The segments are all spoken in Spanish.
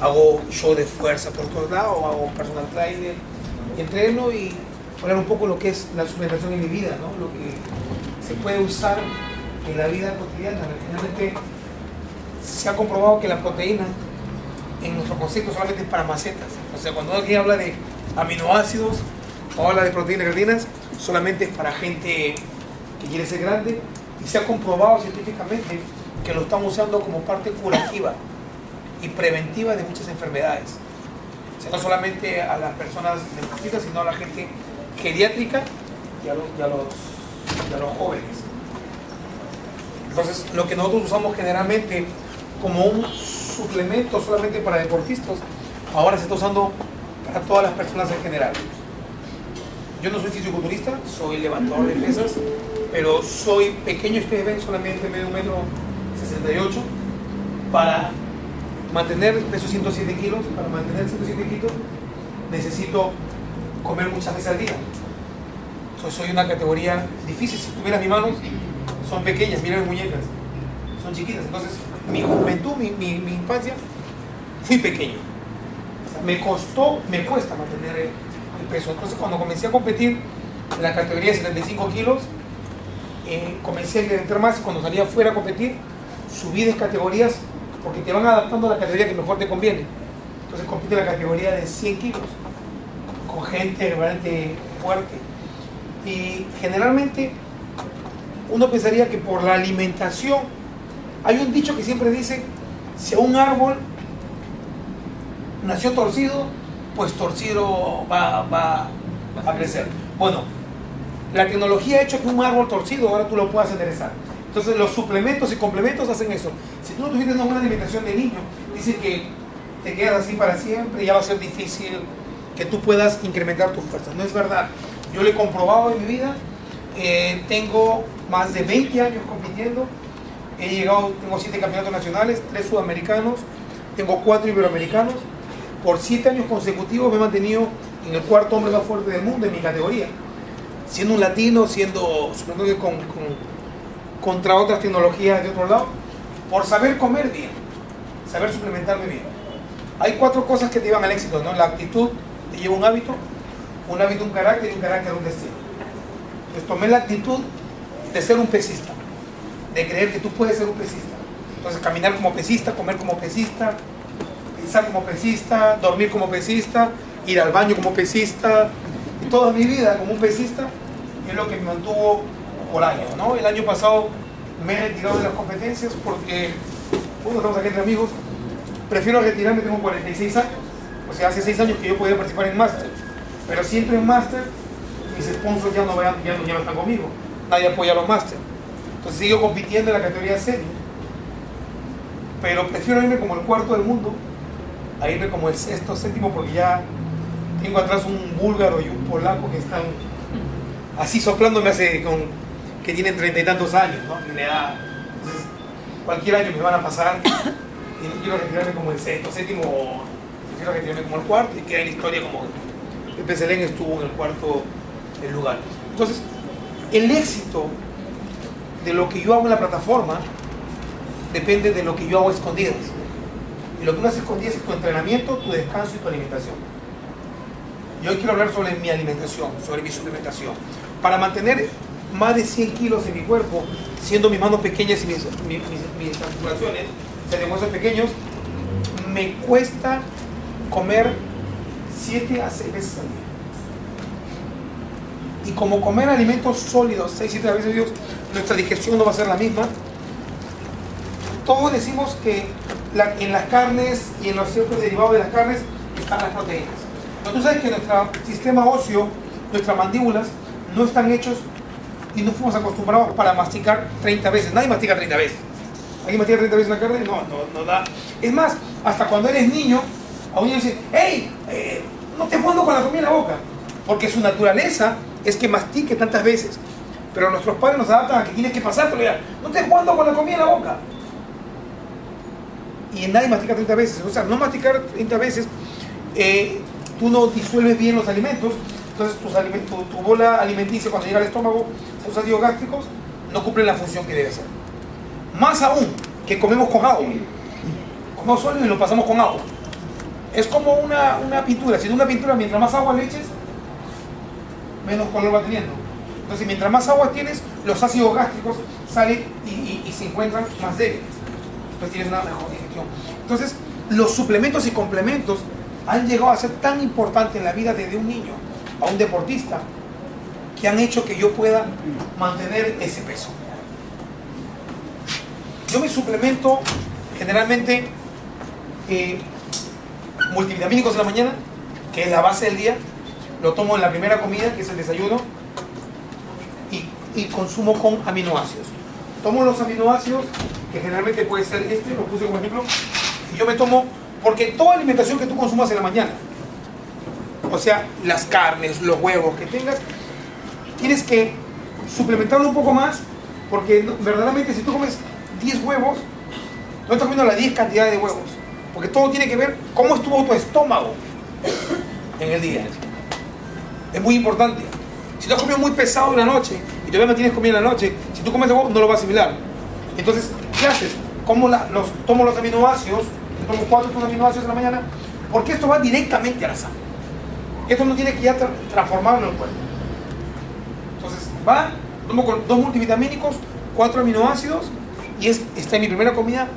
Hago show de fuerza por todos lados, hago personal trainer, entreno y hablar un poco lo que es la suplementación en mi vida, ¿no? lo que se puede usar en la vida cotidiana. Generalmente se ha comprobado que la proteína en nuestro concepto solamente es para macetas. O sea, cuando alguien habla de aminoácidos o habla de proteínas y creatinas, solamente es para gente que quiere ser grande y se ha comprobado científicamente que lo están usando como parte curativa y preventiva de muchas enfermedades. No solamente a las personas deportistas, sino a la gente geriátrica y a los jóvenes. Entonces, lo que nosotros usamos generalmente como un suplemento solamente para deportistas, ahora se está usando para todas las personas en general. Yo no soy fisiculturista, soy levantador de pesas, pero soy pequeño, ustedes ven solamente medio metro 68. Para mantener peso 107 kilos, para mantener 107 kilos, necesito comer muchas veces al día. Soy una categoría difícil. Si tuvieras mis manos, son pequeñas, mira mis muñecas, son chiquitas. Entonces, mi juventud, mi, mi, infancia, fui pequeño. O me costó, me cuesta mantener el, peso. Entonces, cuando comencé a competir en la categoría de 75 kilos, eh, comencé a entrar más cuando salía afuera a competir, subí de categorías porque te van adaptando a la categoría que mejor te conviene. Entonces compite en la categoría de 100 kilos, con gente realmente fuerte. Y generalmente uno pensaría que por la alimentación, hay un dicho que siempre dice, si un árbol nació torcido, pues torcido va, va a crecer. Bueno, la tecnología ha hecho que un árbol torcido ahora tú lo puedas enderezar. Entonces los suplementos y complementos hacen eso. Si tú tuvieras una buena alimentación de niño, dice que te quedas así para siempre y ya va a ser difícil que tú puedas incrementar tu fuerza. No es verdad. Yo lo he comprobado en mi vida. Eh, tengo más de 20 años compitiendo. He llegado, tengo 7 campeonatos nacionales, 3 sudamericanos, tengo 4 iberoamericanos. Por 7 años consecutivos me he mantenido en el cuarto hombre más fuerte del mundo en mi categoría. Siendo un latino, siendo suponiendo que con, con contra otras tecnologías de otro lado, por saber comer bien, saber suplementarme bien. Hay cuatro cosas que te llevan al éxito, ¿no? La actitud te lleva un hábito, un hábito un carácter y un carácter un destino. Entonces tomé la actitud de ser un pesista, de creer que tú puedes ser un pesista. Entonces caminar como pesista, comer como pesista, pensar como pesista, dormir como pesista, ir al baño como pesista, y toda mi vida como un pesista es lo que me mantuvo por años, ¿no? El año pasado me he retirado de las competencias porque, bueno, estamos aquí entre amigos, prefiero retirarme, tengo 46 años, o sea, hace 6 años que yo podía participar en Master, pero siempre en Master mis sponsors ya no, ya no, ya no están conmigo, nadie apoya los Master, entonces sigo compitiendo en la categoría serie, pero prefiero irme como el cuarto del mundo a irme como el sexto, séptimo, porque ya tengo atrás un búlgaro y un polaco que están así soplándome hace con que tienen treinta y tantos años, ¿no? Mi edad. Entonces, cualquier año me van a pasar y quiero retirarme como el sexto, séptimo, quiero retirarme como el cuarto y queda en la historia como Pepe Selén estuvo en el cuarto lugar. Entonces, el éxito de lo que yo hago en la plataforma depende de lo que yo hago escondidas. Y lo que tú haces escondidas es tu entrenamiento, tu descanso y tu alimentación. Y hoy quiero hablar sobre mi alimentación, sobre mi suplementación. Para mantener más de 100 kilos en mi cuerpo, siendo mis manos pequeñas y mis, mis, mis, articulaciones, se demuestran pequeños, me cuesta comer 7 a 6 veces al día. Y como comer alimentos sólidos 6 7 veces al día, nuestra digestión no va a ser la misma. Todos decimos que la, en las carnes y en los ciertos derivados de las carnes están las proteínas. Pero tú sabes que nuestro sistema óseo, nuestras mandíbulas, no están hechos y no fuimos acostumbrados para masticar 30 veces. Nadie mastica 30 veces. ¿Alguien mastica 30 veces la carne? No, no, no da. Es más, hasta cuando eres niño, a un niño dice, hey, eh, no te jugando con la comida en la boca. Porque su naturaleza es que mastique tantas veces. Pero nuestros padres nos adaptan a que tienes que pasártelo ya. No estés jugando con la comida en la boca. Y nadie mastica 30 veces. O sea, no masticar 30 veces, eh, tú no disuelves bien los alimentos. Entonces tus alimentos, tu, tu bola alimenticia cuando llega al estómago esos ácidos gástricos no cumplen la función que debe hacer. Más aún que comemos con agua. Comemos sólido y lo pasamos con agua. Es como una, una pintura. Si es una pintura, mientras más agua le eches, menos color va teniendo. Entonces, mientras más agua tienes, los ácidos gástricos salen y, se encuentran más débiles. Entonces tienes una mejor digestión. Entonces, los suplementos y complementos han llegado a ser tan importantes en la vida desde un niño a un deportista que han hecho que yo pueda mantener ese peso. Yo me suplemento generalmente eh, multivitamínicos en la mañana, que es la base del día, lo tomo en la primera comida, que es el desayuno, y, y consumo con aminoácidos. Tomo los aminoácidos, que generalmente puede ser este, lo puse como ejemplo, y yo me tomo, porque toda alimentación que tú consumas en la mañana, o sea, las carnes, los huevos que tengas, tienes que suplementarlo un poco más, porque verdaderamente si tú comes 10 huevos, no estás comiendo la 10 cantidad de huevos, porque todo tiene que ver cómo estuvo tu estómago en el día. Es muy importante. Si tú has comido muy pesado en la noche y todavía no tienes comida en la noche, si tú comes de huevo no lo vas a asimilar. Entonces, ¿qué haces? Como los, tomo los aminoácidos, tomo cuatro aminoácidos en la mañana, porque esto va directamente a la sangre. Esto no tiene que ya transformarlo en el cuerpo. Va, tomo con dos multivitamínicos, cuatro aminoácidos, y es, está en mi primera comida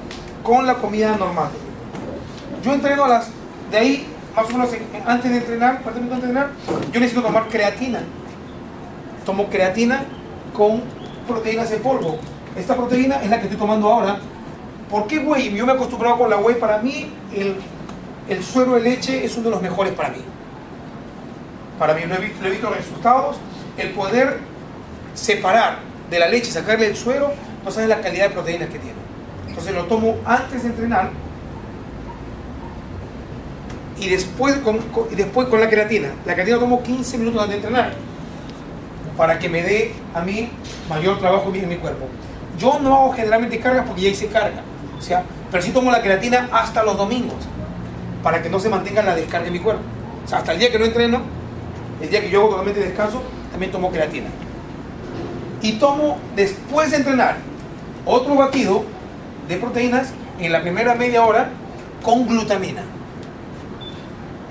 con la comida normal. Yo entreno a las, de ahí, más o menos antes de entrenar, antes de entrenar, yo necesito tomar creatina. Tomo creatina con proteínas en polvo. Esta proteína es la que estoy tomando ahora. ¿Por qué whey? Yo me he acostumbrado con la whey. Para mí, el, el suero de leche es uno de los mejores para mí. Para mí, lo he, visto, he visto resultados. El poder separar de la leche y sacarle el suero, no sabes la calidad de proteínas que tiene. Entonces lo tomo antes de entrenar y después con, la creatina. La creatina tomo 15 minutos antes de entrenar para que me dé a mí mayor trabajo en mi cuerpo. Yo no hago generalmente cargas porque ya hice carga, o sea, pero sí tomo la creatina hasta los domingos para que no se mantenga la descarga en mi cuerpo. O sea, hasta el día que no entreno, el día que yo hago totalmente descanso, también tomo creatina. Y tomo después de entrenar otro batido de proteínas en la primera media hora con glutamina.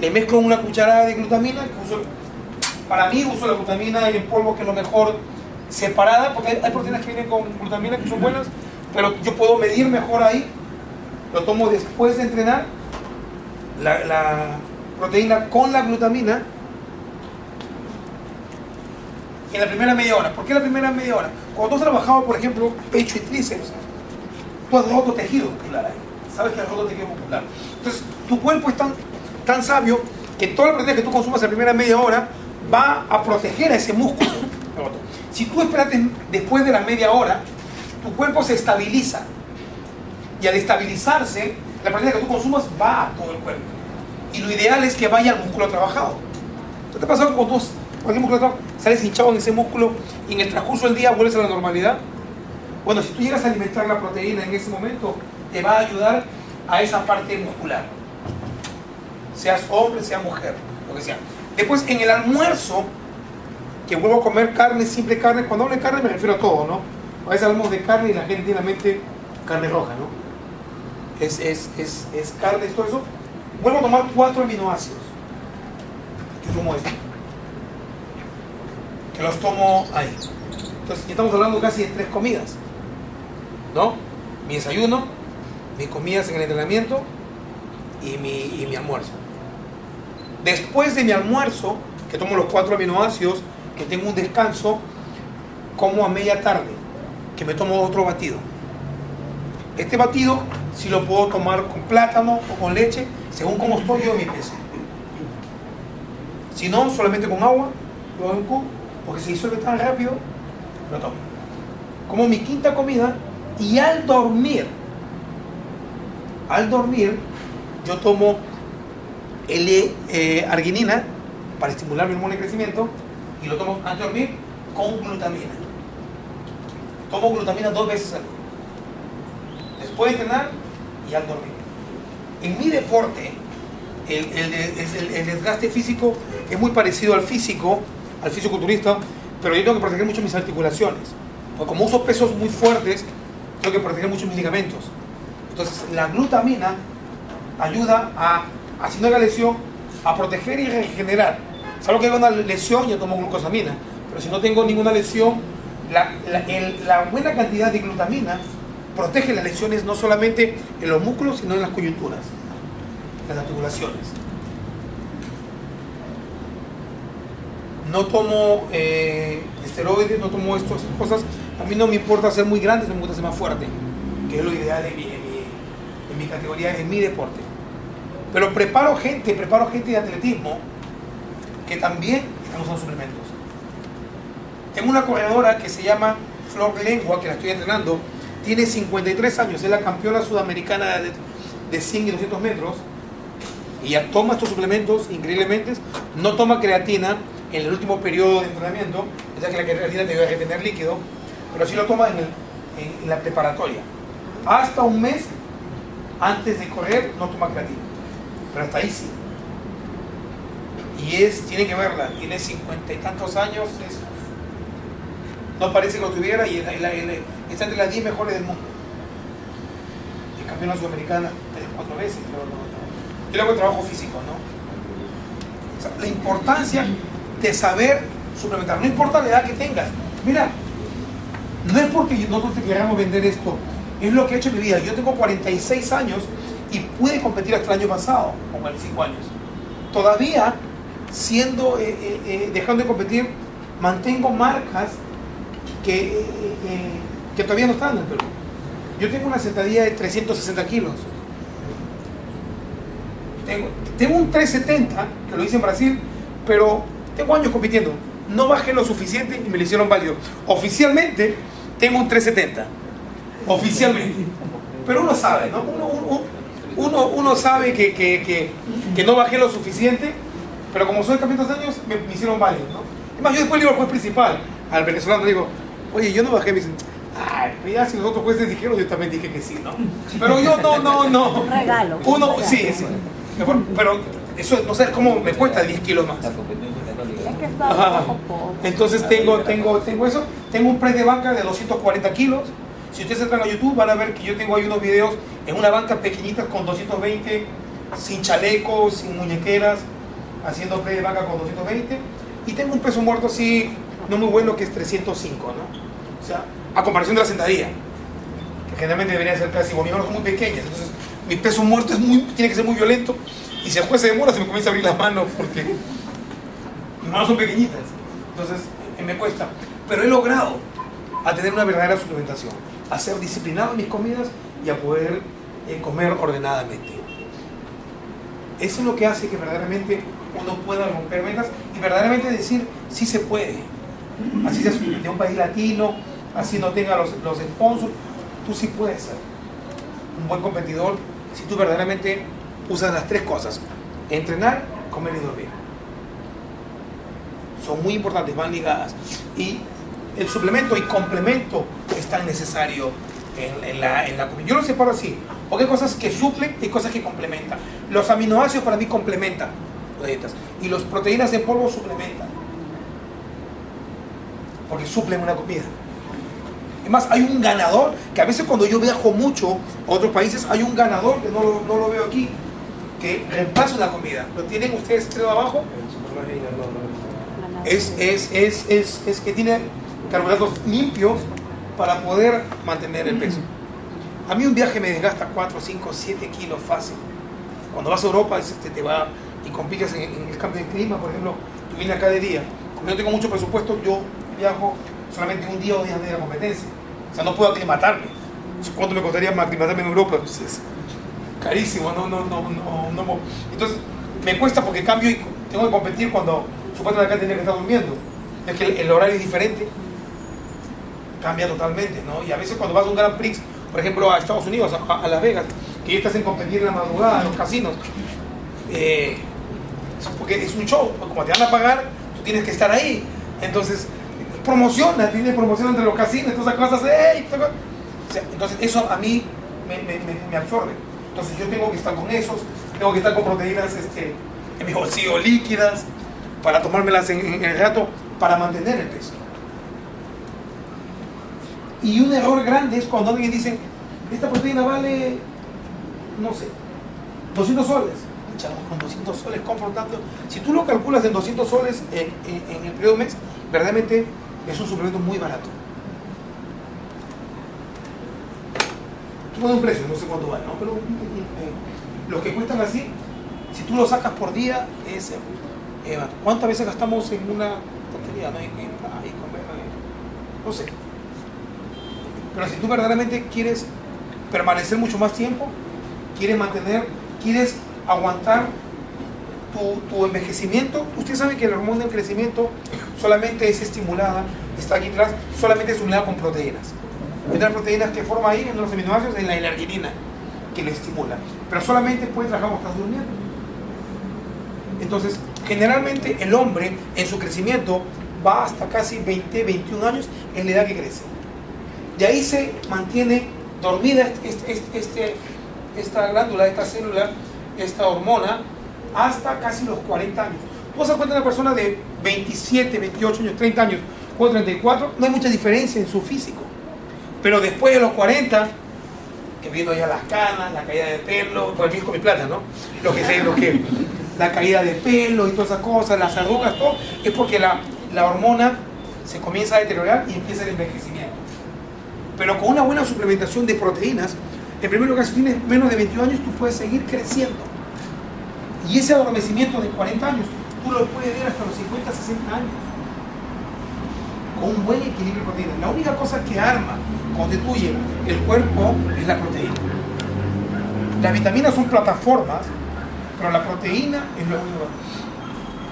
Le mezclo una cucharada de glutamina, para mí uso la glutamina y en polvo que es lo mejor separada, porque hay, proteínas que vienen con glutamina que son buenas, pero yo puedo medir mejor ahí. Lo tomo después de entrenar, la proteína con la glutamina en la primera media hora. ¿Por qué la primera media hora? Cuando tú has trabajado, por ejemplo, pecho y tríceps, tú has roto tejido muscular ahí. Sabes que has roto tejido muscular. Entonces, tu cuerpo es tan, tan sabio que toda la proteína que tú consumas en la primera media hora va a proteger a ese músculo. Si tú esperas después de la media hora, tu cuerpo se estabiliza. Y al estabilizarse, la proteína que tú consumas va a todo el cuerpo. Y lo ideal es que vaya al músculo trabajado. ¿Qué te pasa cuando tú cualquier músculo sales hinchado en ese músculo y en el transcurso del día vuelves a la normalidad. Bueno, si tú llegas a alimentar la proteína en ese momento, te va a ayudar a esa parte muscular. Seas hombre, sea mujer, lo que sea. Después, en el almuerzo, que vuelvo a comer carne, simple carne, cuando hablo de carne me refiero a todo, ¿no? A veces hablamos de carne y la gente tiene en la mente carne roja, ¿no? Es, es, es, es carne, todo eso. Vuelvo a tomar cuatro aminoácidos. ¿Qué sumo esto? Que los tomo ahí. Entonces, ya estamos hablando casi de tres comidas. ¿No? Mi desayuno, mis comidas en el entrenamiento y mi, y mi almuerzo. Después de mi almuerzo, que tomo los cuatro aminoácidos, que tengo un descanso, como a media tarde, que me tomo otro batido. Este batido, si lo puedo tomar con plátano o con leche, según cómo estoy yo en mi peso. Si no, solamente con agua, lo hago en cubo porque se disuelve tan rápido, lo tomo. Como mi quinta comida y al dormir, al dormir, yo tomo L-arginina para estimular mi hormona de crecimiento y lo tomo antes de dormir con glutamina. Tomo glutamina dos veces al día. Después de entrenar y al dormir. En mi deporte, el, el desgaste físico es muy parecido al físico al fisiculturista, pero yo tengo que proteger mucho mis articulaciones. Porque como uso pesos muy fuertes, tengo que proteger muchos mis ligamentos. Entonces, la glutamina ayuda a, no la lesión, a proteger y regenerar. Salvo que hay una lesión, yo tomo glucosamina. Pero si no tengo ninguna lesión, la, la buena cantidad de glutamina protege las lesiones no solamente en los músculos, sino en las coyunturas, en las articulaciones. No tomo eh, esteroides, no tomo estas cosas. A mí no me importa ser muy grande, me importa ser más fuerte, que es lo ideal en mi, en mi, categoría, en mi deporte. Pero preparo gente, preparo gente de atletismo que también están usando suplementos. Tengo una corredora que se llama Flor Lengua, que la estoy entrenando, tiene 53 años, es la campeona sudamericana de, 100 y 200 metros, y ya toma estos suplementos increíblemente, no toma creatina en el último periodo de entrenamiento, ya que la creatina te debe retener líquido, pero sí lo toma en, la preparatoria. Hasta un mes antes de correr no toma creatina, pero hasta ahí sí. Y es, tiene que verla, tiene cincuenta y tantos años, es no parece que lo tuviera y está entre las 10 mejores del mundo. Es campeona sudamericana tres, cuatro veces, pero no. Yo le hago trabajo físico, ¿no? la importancia de saber suplementar, no importa la edad que tengas. Mira, no es porque nosotros te queramos vender esto, es lo que he hecho en mi vida. Yo tengo 46 años y pude competir hasta el año pasado, con 45 años. Todavía, siendo, eh, eh, eh, dejando de competir, mantengo marcas que, que todavía no están en el Perú. Yo tengo una sentadilla de 360 kilos. Tengo, tengo un 370, que lo hice en Brasil, pero tengo años compitiendo. No bajé lo suficiente y me lo hicieron válido. Oficialmente tengo un 370. Oficialmente. Pero uno sabe, ¿no? Uno, uno, sabe que, que, que, no bajé lo suficiente, pero como soy campeón de años, me, me, hicieron válido, ¿no? Es más, yo después le digo al juez principal, al venezolano, le digo, oye, yo no bajé, me dicen, ay, ya si los otros jueces dijeron, yo también dije que sí, ¿no? Pero yo no, no, no. Un regalo. Uno, sí, sí. Pero eso, no sé cómo me cuesta 10 kilos más. Entonces tengo, tengo, tengo eso. Tengo un press de banca de 240 kilos. Si ustedes entran a YouTube van a ver que yo tengo ahí unos videos en una banca pequeñita con 220, sin chalecos, sin muñequeras, haciendo press de banca con 220. Y tengo un peso muerto así, no muy bueno, que es 305, ¿no? O sea, a comparación de la sentadilla, que generalmente debería ser casi, bueno, son muy pequeñas, entonces mi peso muerto es muy, tiene que ser muy violento, y si el juez se demora se me comienza a abrir las manos porque mis manos son pequeñitas, entonces eh, me cuesta. Pero he logrado a tener una verdadera suplementación, a ser disciplinado en mis comidas y a poder eh, comer ordenadamente. Eso es lo que hace que verdaderamente uno pueda romper metas y verdaderamente decir, sí se puede. Así sea de un país latino, así no tenga los, los sponsors, tú sí puedes ser un buen competidor si tú verdaderamente usas las tres cosas, entrenar, comer y dormir. Son muy importantes, van ligadas. Y el suplemento y complemento es tan necesario en, la, en la comida. Yo lo separo así, porque hay cosas que suplen y cosas que complementan. Los aminoácidos para mí complementan las dietas y los proteínas en polvo suplementan, porque suplen una comida. Es más, hay un ganador, que a veces cuando yo viajo mucho a otros países, hay un ganador, que no lo, no lo veo aquí, que reemplaza la comida. ¿Lo tienen ustedes creo abajo? Es, es, es, es, es que tiene carbohidratos limpios para poder mantener el peso. A mí un viaje me desgasta 4, 5, 7 kilos fácil. Cuando vas a Europa este, te va y compites en, en, el cambio de clima, por ejemplo, tú vienes acá de día. Como yo tengo mucho presupuesto, yo viajo solamente un día o días de la competencia. O sea, no puedo aclimatarme. ¿Cuánto me costaría aclimatarme en Europa? Pues es carísimo, no, no, no, no, no. Entonces, me cuesta porque cambio y tengo que competir cuando supuestamente acá tenía que estar durmiendo. Es que el, horario es diferente, cambia totalmente, ¿no? Y a veces cuando vas a un Grand Prix, por ejemplo, a Estados Unidos, a, Las Vegas, que ya estás en competir en la madrugada, en los casinos, eh, porque es un show, como te van a pagar, tú tienes que estar ahí. Entonces, promociona, tiene promoción entre los casinos, todas esas cosas. entonces eso a mí me, absorbe. Entonces yo tengo que estar con esos, tengo que estar con proteínas este, en mi bolsillo líquidas, para tomármelas en, el rato, para mantener el peso. Y un error grande es cuando alguien dice, esta proteína vale, no sé, 200 soles. Chavos, con 200 soles compro tanto. Si tú lo calculas en 200 soles en, en, en el periodo mes, verdaderamente es un suplemento muy barato. Tú pones un precio, no sé cuánto vale, ¿no? Pero eh, los que cuestan así, si tú lo sacas por día, es... ¿Cuántas veces gastamos en una tontería? ¿no? Sé. Pero si tú verdaderamente quieres permanecer mucho más tiempo, quieres mantener, quieres aguantar tu, envejecimiento, usted sabe que la hormona del crecimiento solamente es estimulada, está aquí atrás, solamente es estimulada con proteínas. Hay unas proteínas que forma ahí, en los aminoácidos, en la alerginina, que lo estimula. Pero solamente puede trabajar cuando estás durmiendo. Entonces, generalmente el hombre en su crecimiento va hasta casi 20, 21 años en la edad que crece. De ahí se mantiene dormida este- este- este- esta glándula, esta célula, esta hormona, hasta casi los 40 años. Vas a cuenta de una persona de 27, 28 años, 30 años, o 34, no hay mucha diferencia en su físico. Pero después de los 40, que viendo ya las canas, la caída de pelo, el con mi plata, ¿no? Lo que sé, lo que, la caída de pelo y todas esas cosas, las arrugas, todo, es porque la, la hormona se comienza a deteriorar y empieza el envejecimiento. Pero con una buena suplementación de proteínas, en primer lugar, si tienes menos de 21 años, tú puedes seguir creciendo. Y ese adormecimiento de 40 años, tú lo puedes ver hasta los 50, 60 años. Con un buen equilibrio de proteínas. La única cosa que arma, constituye el cuerpo es la proteína. Las vitaminas son plataformas, pero la proteína es lo único.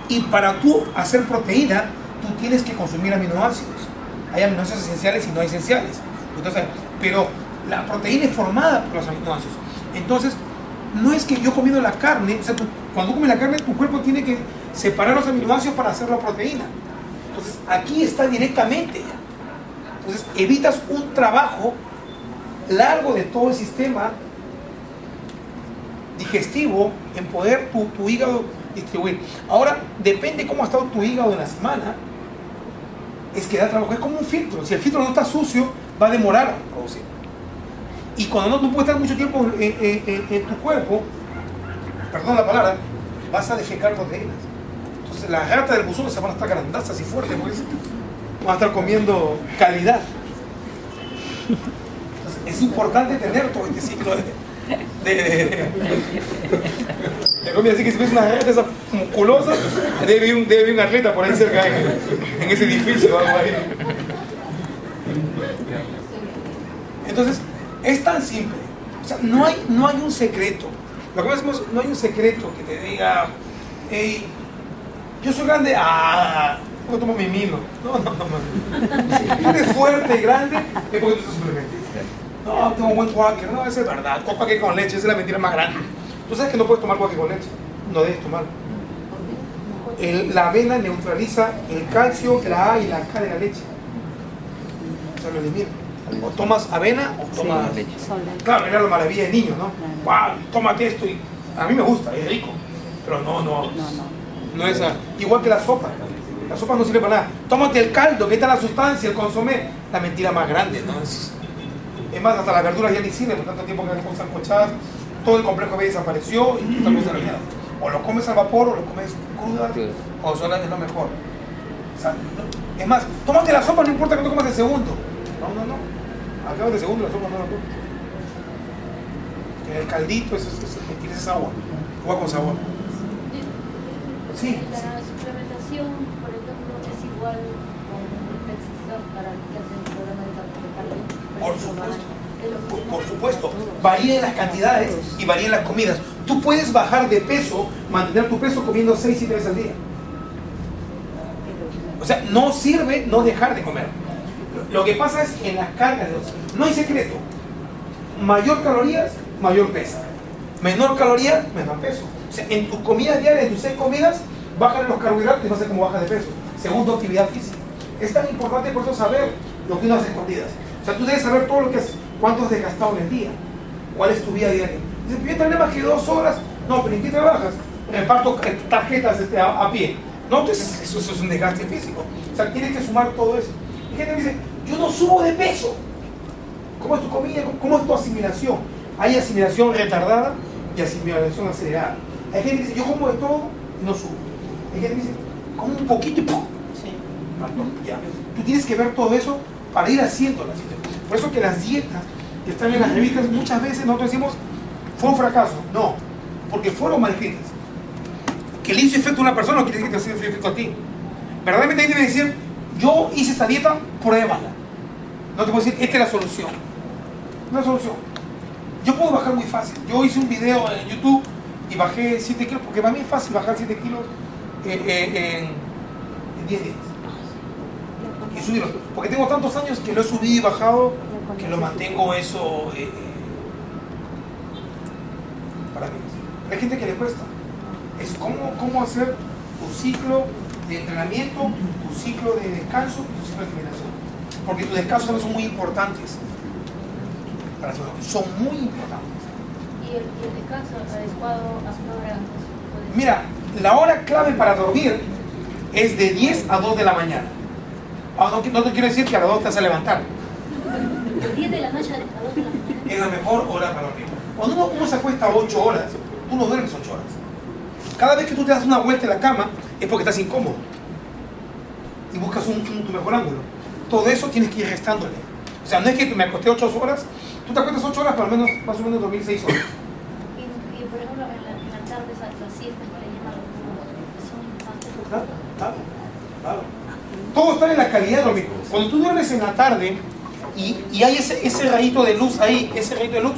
Y para tú hacer proteína, tú tienes que consumir aminoácidos. Hay aminoácidos esenciales y no esenciales. Entonces, pero la proteína es formada por los aminoácidos. Entonces, no es que yo comiendo la carne, o sea, tú- cuando tú comes la carne, tu cuerpo tiene que separar los aminoácidos para hacer la proteína. Entonces, aquí está directamente. Entonces, evitas un trabajo largo de todo el sistema digestivo en poder tu, tu hígado distribuir. Ahora, depende cómo ha estado tu hígado en la semana, es que da trabajo. Es como un filtro. Si el filtro no está sucio, va a demorar a producir. Y cuando no, no puedes estar mucho tiempo en, en- en- en tu cuerpo, perdón la palabra, vas a defecar proteínas. Entonces las gatas del buzón se van a estar grandazas y fuertes porque van a estar comiendo calidad. Entonces, es importante tener todo este ciclo de, de, de-. Así que si ves una gata esas musculosas, debe un, debe un atleta por ahí cerca en, en ese edificio o algo ahí. Entonces, es tan simple. O sea, no hay, no hay un secreto. Lo que decimos, no hay un secreto que te diga, hey, yo soy grande, ah, yo tomo mi milo. No, no, no. Si tú eres fuerte y grande, es porque tú estás suplementando. No, tengo un buen cuáquer. No, eso es verdad. Cuáquer con leche, esa es la mentira más grande. Tú sabes que no puedes tomar cuáquer con leche. No debes tomar. El- la avena neutraliza el calcio, la A y la K de la leche. O sea, lo elimina. O tomas avena o tomas Sí, sola. Claro, era la maravilla de niño, ¿no? ¡Wow! Tómate esto y a mí me gusta, es rico. Pero no, no. No, no. No es a- igual que la sopa. La sopa no sirve para nada. Tómate el caldo, que está la sustancia, el consomé. La mentira más grande, ¿no? Es, es más, hasta las verduras ya ni sirven por tanto tiempo que las cosas cochadas. Todo el complejo B desapareció y tú estás olvidado. O lo comes al vapor o lo comes cruda o sola es lo mejor. O sea, no- es más, tómate la sopa, no importa que no comas el segundo. No, no, no. Acabas de segundo, la sopa no la tomas. El caldito, eso, eso, eso, mentira, es agua. Agua con sabor. Sí. La suplementación, por ejemplo, es igual con un para el que hacen el programa de carbohidratos. Por supuesto. Por, supuesto, varían las cantidades y varían las comidas. Tú puedes bajar de peso, mantener tu peso comiendo 6 7 veces al día. O sea, no sirve no dejar de comer. Lo que pasa es en las cargas de los... No hay secreto. Mayor calorías, mayor peso. Menor caloría, menor peso. O sea, en tu comida diaria, en tus 6 comidas, bajan los carbohidratos y vas a cómo bajas de peso. Según tu actividad física. Es tan importante por eso saber lo que uno hace escondidas. O sea, tú debes saber todo lo que haces. ¿Cuánto has desgastado en el día? ¿Cuál es tu vida diaria? Dices, yo entrené más que dos horas. No, pero ¿en qué trabajas? Reparto tarjetas este, a, a pie. No, entonces eso, eso es un desgaste físico. O sea, tienes que sumar todo eso. Y gente me dice, yo no subo de peso. ¿Cómo es tu comida? ¿Cómo es tu asimilación? Hay asimilación retardada y asimilación acelerada. Hay gente que dice, yo como de todo y no subo. Hay gente que dice, como un poquito y ¡pum! Sí. Ya. Tú tienes que ver todo eso para ir haciendo las dietas. Por eso que las dietas que están en las revistas muchas veces nosotros decimos, fue un fracaso. No, porque fueron mal escritas. Que le hizo efecto a una persona no quiere decir que te hace efecto a ti. Verdaderamente ahí debe decir, yo hice esta dieta, pruébala. No te puedo decir, esta es la solución. No es la solución. Yo puedo bajar muy fácil. Yo hice un video en YouTube y bajé 7 kilos, porque para mí es fácil bajar 7 kilos eh, eh, en, en 10 días. Y subirlo. Porque tengo tantos años que lo he subido y bajado que lo mantengo eso eh, eh, para mí. Hay gente que le cuesta. Es cómo, cómo hacer tu ciclo de entrenamiento, tu ciclo de descanso y tu ciclo de eliminación. Porque tus descansos también son muy importantes. Para salud. son muy importantes. Y el, y el descanso adecuado a qué hora Mira, la hora clave para dormir es de 10 a 2 de la mañana. Ah, no, te quiero decir que a las 2 te a levantar. ser. De 10 de la noche a las 2 de la mañana. es la mejor hora para dormir. Cuando uno, uno se acuesta 8 horas, tú no duermes 8 horas. Cada vez que tú te das una vuelta en la cama es porque estás incómodo y buscas un, un- tu mejor ángulo. Todo eso tienes que ir restándole. O sea, no es que me acosté 8 horas, tú te acuestas 8 horas, pero al menos más o menos dormir 6 horas. Y, y por ejemplo, en la, en la tarde, esas las siestas que le llaman los son importantes. Claro, claro, claro. Todo está en la Cuando tú duermes en la tarde y, y hay ese, ese rayito de luz ahí, ese rayito de luz,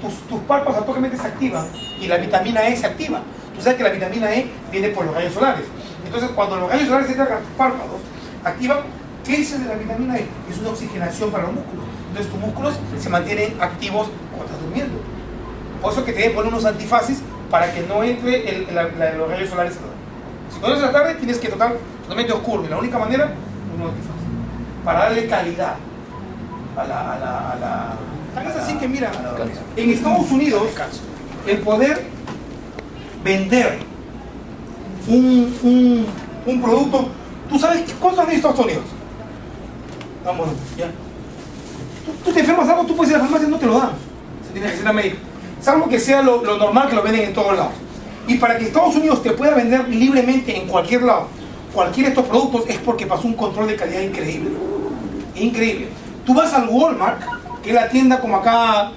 tus, tus párpados autómaticamente se activan y la vitamina E se activa. Tú sabes que la vitamina E viene por los rayos solares. Entonces, cuando los rayos solares entran a tus párpados, activan, ¿qué es de la vitamina E? Es una oxigenación para los músculos. Entonces, tus músculos se mantienen activos cuando estás durmiendo. Por eso que te poner unos antifaces para que no entre la- los rayos solares. Si en la tarde, tienes que total totalmente oscuro. Y la única manera, un antifaz. Para darle calidad a la... A la, a la Tan es así que mira, en Estados Unidos, el poder vender un, un, un producto, ¿tú sabes qué- cuánto han en Estados Unidos? Vamos, ya. Tú, tú te enfermas algo, tú puedes ir a la farmacia y no te lo dan. Se tiene que ser a médico. Salvo que sea lo, lo normal que lo venden en todos lados. Y para que Estados Unidos te pueda vender libremente en cualquier lado, cualquiera de estos productos es porque pasó un control de calidad increíble. Increíble. Tú vas al Walmart, que es la tienda como acá,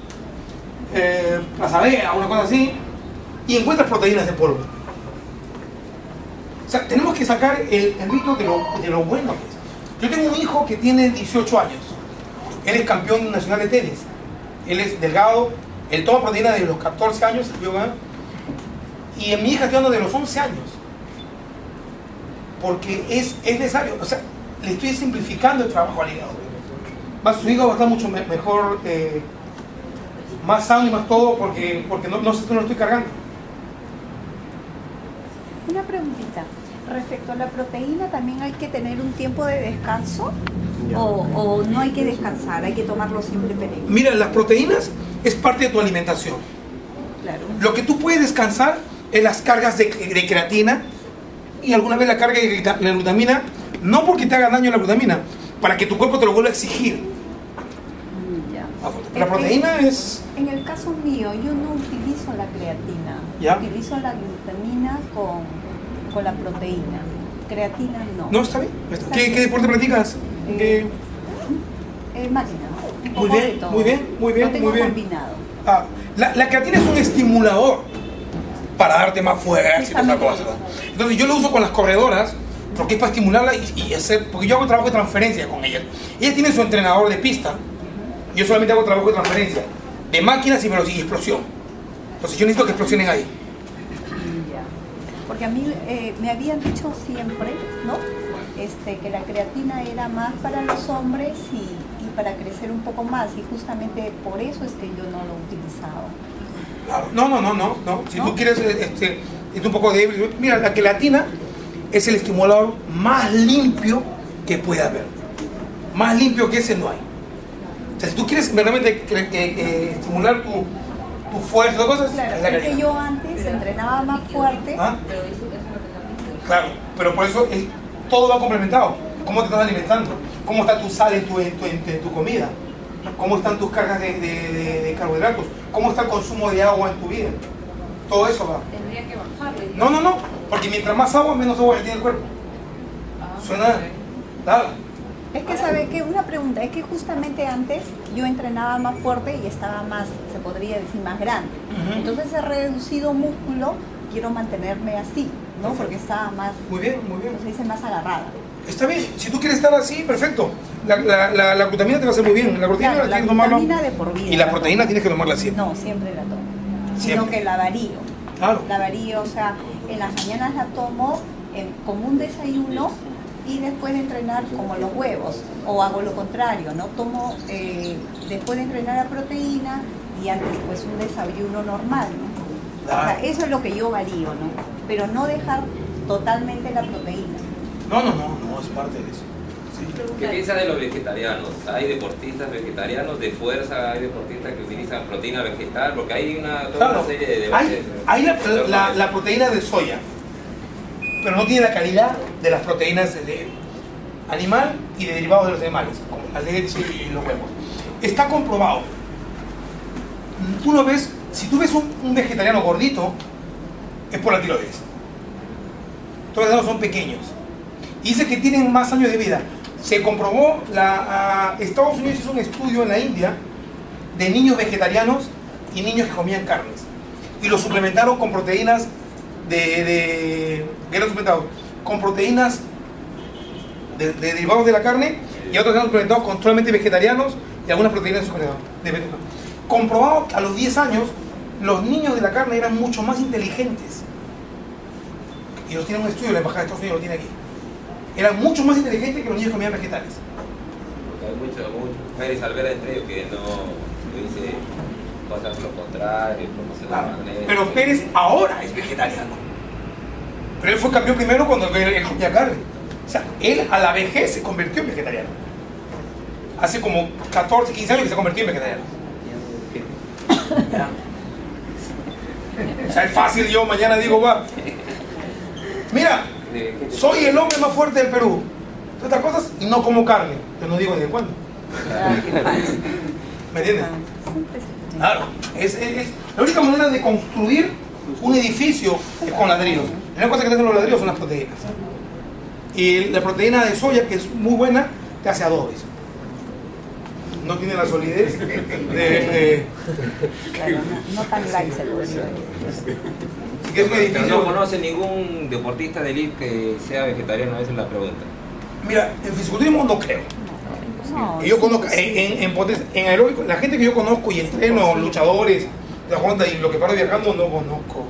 eh, Plaza Vea, una cosa así, y encuentras proteínas de polvo. O sea, tenemos que sacar el, el mito de lo, de lo bueno que es. Yo tengo un hijo que tiene 18 años. Él es campeón nacional de tenis. Él es delgado. Él toma proteína desde los 14 años. yoga, Y en mi hija estoy hablando de los 11 años. Porque es, es necesario. O sea, le estoy simplificando el trabajo al hígado. Más su hígado va a estar mucho me- mejor, eh, más sano y más todo porque, porque no, no, no lo estoy cargando. Una preguntita. Respecto a la proteína, ¿también hay que tener un tiempo de descanso? O, o no hay que descansar? ¿Hay que tomarlo siempre perenne? Mira, las proteínas es parte de tu alimentación. Claro. Lo que tú puedes descansar las cargas de, de creatina y alguna vez la carga de la glutamina, no porque te haga daño la glutamina, para que tu cuerpo te lo vuelva a exigir. Mm, ya. La proteína es... En el caso mío, yo no utilizo la creatina. ¿Ya? Utilizo la glutamina con, con la proteína. Creatina no. No, está bien. ¿Qué, qué deporte practicas? ¿Qué- Eh, máquina. Muy bien, muy bien, muy bien, muy bien. combinado. Ah, la, la creatina es un estimulador para darte más fuerza y esa cosa. Entonces yo lo uso con las corredoras porque es para estimularla y, y hacer, porque yo hago trabajo de transferencia con ellas. Ellas tienen su entrenador de pista, yo solamente hago trabajo de transferencia, de máquinas y velocidad y explosión. Entonces yo necesito que explosionen ahí. Porque a mí eh, me habían dicho siempre, ¿no? Este, que la creatina era más para los hombres y, y para crecer un poco más. Y justamente por eso es que yo no lo. Claro. No, no, no, no, no. Si ¿No? tú quieres, eh, este, es un poco débil. Mira, la creatina es el estimulador más limpio que puede haber. Más limpio que ese no hay. O sea, si tú quieres que- que estimular tu, tu fuerza cosas, Claro, es la que yo antes entrenaba más fuerte. ¿Ah? Claro, pero por eso es, todo va complementado. ¿Cómo te estás alimentando? ¿Cómo está tu sal en tu, en tu, en tu- en tu comida? Cómo están tus cargas de, de- de- de carbohidratos, cómo está el consumo de agua en tu vida. Todo eso va. Tendría que bajarle. No, no, no, porque mientras más agua, menos agua tiene el cuerpo. Ah, Suena, claro. Es que sabe que una pregunta, es que justamente antes yo entrenaba más fuerte y estaba más, se podría decir, más grande. Entonces he reducido músculo, quiero mantenerme así, ¿no? Perfecto. Porque estaba más, Muy bien, muy bien. se dice, más agarrada. Está bien, si tú quieres estar así, perfecto. La, la, la, la glutamina te va a hacer muy bien. La proteína Claro, la tienes que tomarla. de por vida. Y la proteína tomo. tienes que tomarla siempre. No, siempre la tomo. Sino que la varío. Claro. La varío, o sea, en las mañanas la tomo como un desayuno y después de entrenar como los huevos. O hago lo contrario, ¿no? Tomo eh, después de entrenar la proteína y antes pues un desayuno normal, ¿no? O sea, Claro. eso es lo que yo varío, ¿no? Pero no dejar totalmente la proteína. No, no, no, es parte de eso. Sí. ¿Qué piensa de los vegetarianos? ¿Hay deportistas vegetarianos de fuerza? ¿Hay deportistas que utilizan proteína vegetal? Porque hay una, toda Claro, una serie de hay, debates. hay la, la- la proteína de soya, pero no tiene la calidad de las proteínas de, de animal y de derivados de los animales, como la leche y los huevos. Está comprobado. Tú no ves, si tú ves un, un vegetariano gordito, es por la tiroides. Todos los son pequeños. Dice que tienen más años de vida. Se comprobó, la, a- Estados Unidos hizo un estudio en la India de niños vegetarianos y niños que comían carnes. Y los suplementaron con proteínas de... ¿Qué eran suplementados? Con proteínas de, de derivados de la carne y otros eran suplementados con solamente vegetarianos y algunas proteínas de vegetarianos. Comprobado a los 10 años los niños de la carne eran mucho más inteligentes. Y los tiene un estudio, la Embajada de Estados Unidos lo tiene aquí. Eran mucho más inteligentes que los niños que comían vegetales. Porque hay muchos muchas mujeres al ver entre ellos que no dice cosas lo contrario, Claro. Pero Pérez ahora es vegetariano. Pero él fue campeón primero cuando él, comía carne. O sea, él a la vejez se convirtió en vegetariano. Hace como 14, 15 años que se convirtió en vegetariano. Ya. O sea, es fácil, yo mañana digo, va. Mira, De- soy el hombre más fuerte del Perú. Todas estas cosas y no como carne. Pero no digo desde cuándo. ¿Me entiendes? Claro, es, es- es- la única manera de construir un edificio es con ladrillos. La única cosa que tienen los ladrillos son las proteínas. Y la proteína de soya, que es muy buena, te hace adobes. No tiene la solidez de... de- Claro, no, no tan light. Que es no conoce ningún deportista de elite que sea vegetariano, esa es la pregunta. Mira, en fisiculturismo no creo. No, Y yo conozco, sí. en, en, en potencia- en aeróbico, la gente que yo conozco y entreno, luchadores, de Honda y lo que paro viajando, no conozco.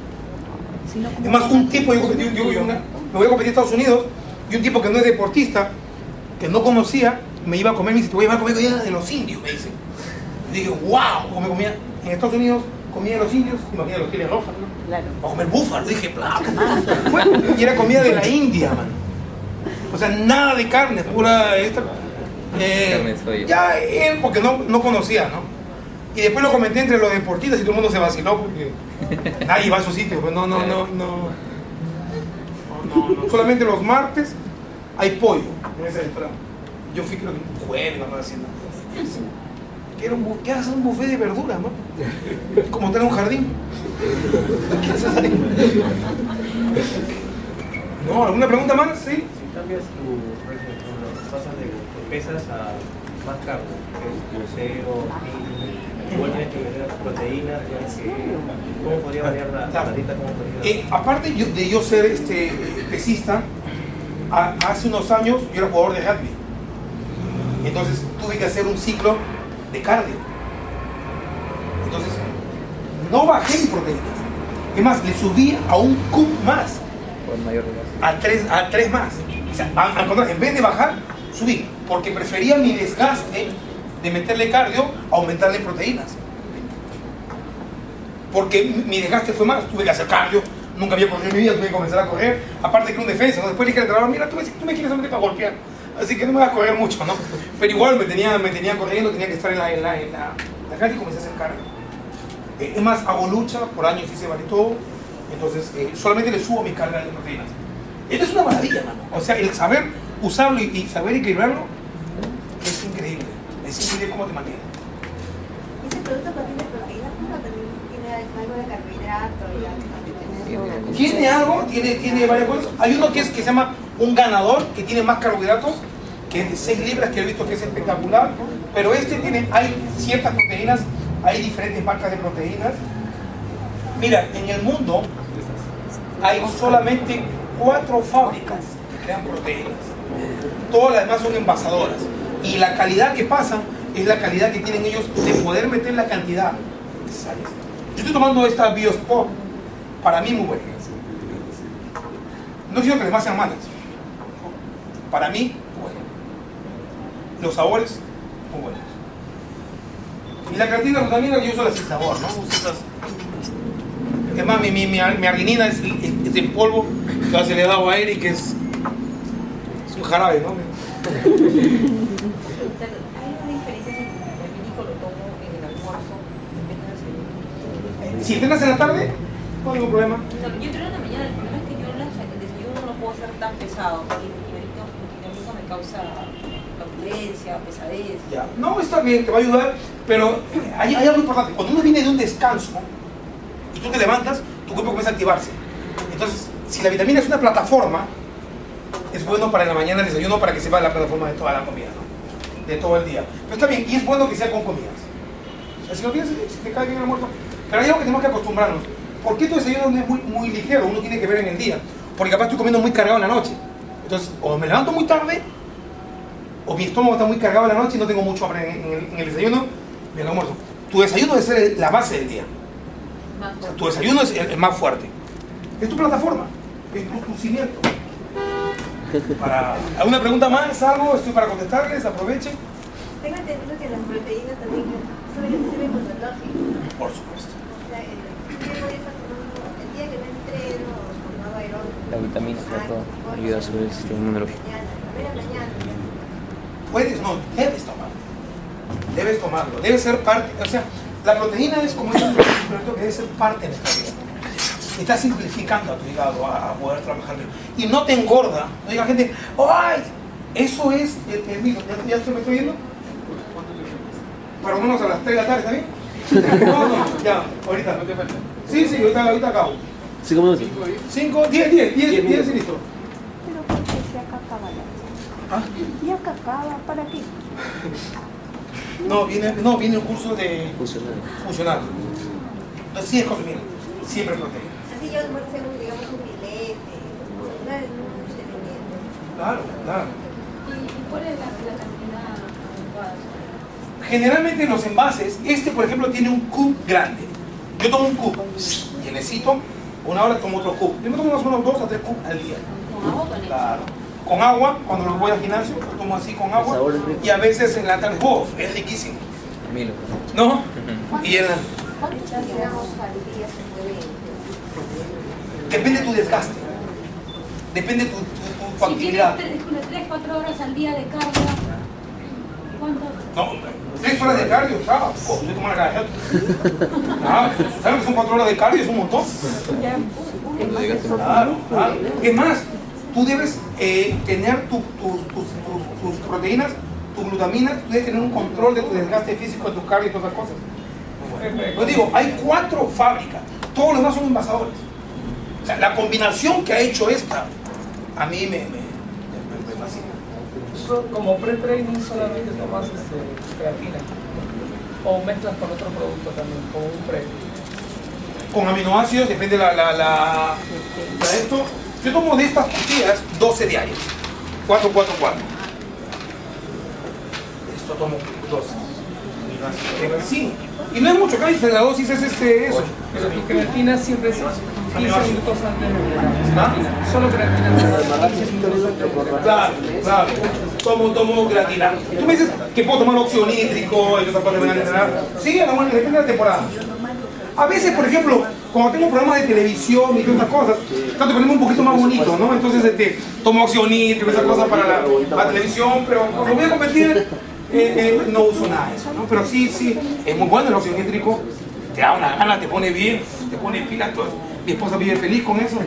Si no, ¿cómo Es más, un tipo, yo, yo- yo- yo una- me voy a competir a Estados Unidos y un tipo que no es deportista, que no conocía, me iba a comer, me dice, te voy a llevar a comer comida de los indios, me dice. Y dije, wow, como comía en Estados Unidos, comida de los indios, imagina los pieles rojas, ¿no? Claro. Voy a comer búfalo, dije, plato. Fue, y era comida de la India, man. O sea, nada de carne, pura esta. eh, ya él, porque no, no conocía, ¿no? Y después lo comenté entre los deportistas y todo el mundo se vaciló porque nadie va a su sitio. Pues no, no, no, no. No, no, no. Solamente los martes hay pollo en ese restaurante. Yo fui creo que un jueves, no haciendo. Quiero un bu- ¿Qué haces un buffet de verduras, no? Como tener un jardín. ¿Qué haces ahí? No, ¿alguna pregunta más? Sí. Si cambias tu ejemplo, pasas de, pesas a más es crucero, igual tienes que meter proteínas, tienes que... ¿Cómo podría variar la, la dieta? ¿Cómo podría... Eh, aparte de yo ser este, pesista, a- hace unos años yo era jugador de rugby. Entonces tuve que hacer un ciclo de cardio. Entonces, no bajé en proteínas. Es más, le subí a un cup más, a tres, a tres más. O sea, a- al contrario, en vez de bajar, subí. Porque prefería mi desgaste de meterle cardio a aumentarle proteínas. Porque mi- mi desgaste fue más. Tuve que hacer cardio, nunca había corrido en mi vida, tuve que comenzar a correr. Aparte que era un defensa, ¿no? después le dije al entrenador, mira, tú me, tú me quieres solamente para golpear. Así que no me voy a correr mucho, ¿no? Pero igual me tenía, me tenía corriendo, tenía que estar en la, en la, en la, en la y comencé a hacer cardio. Eh, es más, hago lucha, por años hice vale todo, entonces eh, solamente le subo mi carga de proteínas. Esto es una maravilla, mano. O sea, el saber usarlo y, saber equilibrarlo es increíble. Es increíble cómo te mantiene. Ese producto no tiene proteínas, pero también tiene algo de carbohidrato. Tiene algo, tiene, tiene varias cosas. Hay uno que, es, que se llama un ganador, que tiene más carbohidratos, que es de 6 libras, que he visto que es espectacular. Pero este tiene, hay ciertas proteínas, hay diferentes marcas de proteínas. Mira, en el mundo hay solamente cuatro fábricas que crean proteínas. Todas las demás son envasadoras. Y la calidad que pasan es la calidad que tienen ellos de poder meter la cantidad necesaria. Yo estoy tomando esta Biosport, para mí muy buena. No quiero que las demás sean malas. Para mí, buena. Los sabores, muy buenos. Y la creatina glutamina yo uso la sin sabor, ¿no? Uso esas es más, mi, mi, mi, mi arginina es, es, es en polvo que se le ha dado a Eric, que es, es un jarabe, ¿no? Hay una diferencia si el médico lo tomo en el almuerzo, depende del desayuno. Si entrenas en la tarde, no hay ningún problema. No, yo entreno en la mañana, el problema es que yo la- el desayuno no lo puedo hacer tan pesado, porque el nivelito me causa flatulencia, pesadez. Ya. No, está bien, te va a ayudar, pero hay, hay algo importante. Cuando uno viene de un descanso y tú te levantas, tu cuerpo comienza a activarse. Entonces, si la vitamina es una plataforma, es bueno para la mañana el desayuno para que sepa la plataforma de toda la comida, ¿no? De todo el día. Pero está bien, y es bueno que sea con comidas. O sea, si no tienes, si te cae bien el muerto. Pero hay algo que tenemos que acostumbrarnos. ¿Por qué tu desayuno no es muy, muy ligero? Uno tiene que ver en el día. Porque capaz estoy comiendo muy cargado en la noche. Entonces, o me levanto muy tarde, o mi estómago está muy cargado en la noche y no tengo mucho hambre en, en el, en el desayuno, me lo almuerzo. Tu desayuno debe ser el- la base del día. Más O sea, tu desayuno es el, el más fuerte. Es tu plataforma, es tu, tu cimiento. Para, ¿Alguna pregunta más? ¿Algo? Estoy para contestarles, aprovechen. Tengo entendido que las proteínas también sirven contra el. Por supuesto. O sea, el, ¿qué voy a estar tomando? el día que no entreno o cuando hago aeróbico. La vitamina por ayuda a eso, subir el sistema inmunológico. Puedes, no, debes tomarlo. Debes tomarlo. Debe ser parte, o sea, la proteína es como un producto que debe ser parte de nuestra vida. Está simplificando a tu hígado a, a poder trabajar bien. Y no te engorda. No diga gente, ¡ay! Eso es el, el mismo. ¿Ya, ya estoy, me estoy yendo? Para menos a las 3 de la tarde, ¿está bien? No, no, ya, ahorita. Sí, sí, ahorita, ahorita acabo. Cinco minutos. 5, 10, 10, 10, 10 y listo. Pero ¿por qué se acaba la ¿Ah? ¿Y acaba para qué? No, viene, no, viene un curso de Funcional. funcional. Entonces sí es consumir, siempre proteína. Así yo almuerzo, un, digamos, un filete, una. Claro, claro. ¿Y cuál es la, la cantidad adecuada? Generalmente en los envases, este por ejemplo tiene un cup grande. Yo tomo un cup, llenecito, una hora tomo otro cup. Yo me tomo más o menos dos a tres cups al día. ¿Con agua o con? Claro. Con agua, cuando voy al gimnasio, lo tomo así con agua. Y a veces en la tarde, ¡uf! es riquísimo. Milo. ¿No? Y en la- depende de tu desgaste. Depende de tu, tu, tu- tu Si actividad. tienes 3, 4 horas al día de carga. No, tres horas de cardio, chao. Oh, yo tomo la cara. Ah, ¿sabes que son cuatro horas de cardio? Es un montón. Claro, claro. Es más, tú debes eh, tener tu- tus, tus- tus- tus proteínas, tu glutamina, tú debes tener un control de tu desgaste físico, de tu cardio y todas esas cosas. Yo digo, hay cuatro fábricas, todos los demás son envasadores. O sea, la combinación que ha hecho esta, a mí me. So- Como pre-training solamente tomas este, creatina o mezclas con otro producto también, como un pre. Con aminoácidos, depende la, la, la, la esto. Yo tomo de estas pastillas 12 diarias. 4, 4, 4. Esto tomo 12. aminoácidos. Sí. Y no es mucho, casi la dosis es este, eso. Pero tu creatina siempre es 15 Aminoácidos. minutos antes de. ¿Ah? Solo creatina. 15 minutos antes de entrenar. Claro, claro. Tomo, tomo creatina. Tú me dices que puedo tomar óxido nítrico y otras cosas que me van a entrenar. Sí, a la buena, depende de la temporada. A veces, por ejemplo, cuando tengo programas de televisión y estas cosas, trato de ponerme un poquito más bonito, ¿no? Entonces, este, tomo óxido nítrico, esas cosas para la, la televisión, pero cuando voy a competir, eh, eh, no uso nada de eso, ¿no? Pero sí, sí, es muy bueno el óxido nítrico, te da una gana, te pone bien, te pone pila, todo. Mi esposa vive feliz con eso.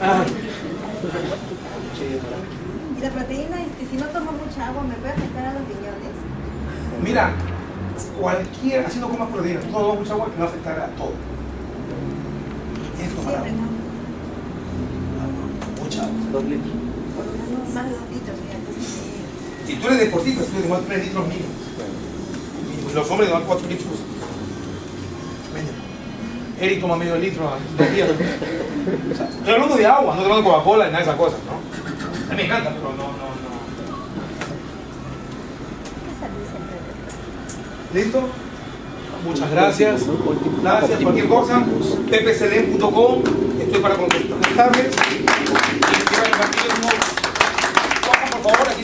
Ah. Y la proteína, este, si no tomo mucha agua, ¿me puede afectar a los riñones? Mira, cualquier, así no comas proteína, tú no tomas mucha agua que va a afectar a todo. Tienes que. Mucha agua. Dos litros. Más de dos litros Si tú eres deportista, tú tienes que tomar 3 litros mínimo. Los hombres toman 4 litros. Eric toma medio litro día. O sea, estoy hablando de agua, no tomando Coca-Cola ni nada de esas cosas, ¿no? A mí me encanta, pero no, no, no. ¿Listo? Muchas gracias. Gracias. Cualquier cosa, ppclem.com. Estoy para quiero compartir unos- Por favor, aquí.